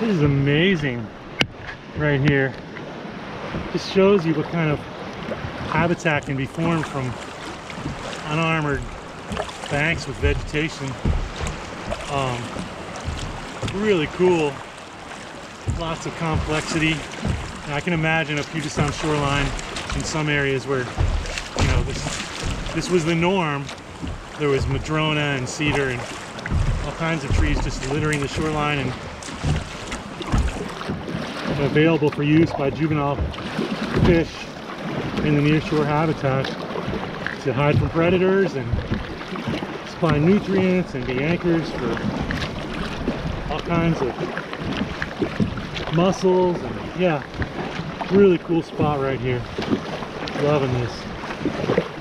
This is amazing right here. Just shows you what kind of habitat can be formed from unarmored banks with vegetation. Um, really cool. Lots of complexity. And I can imagine a Puget Sound shoreline in some areas where, you know, this this was the norm. There was madrona and cedar and all kinds of trees just littering the shoreline and available for use by juvenile fish in the nearshore habitat to hide from predators and supply nutrients and be anchors for all kinds of mussels and yeah really cool spot right here. Loving this